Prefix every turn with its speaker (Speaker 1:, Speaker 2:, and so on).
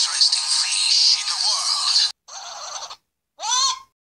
Speaker 1: interesting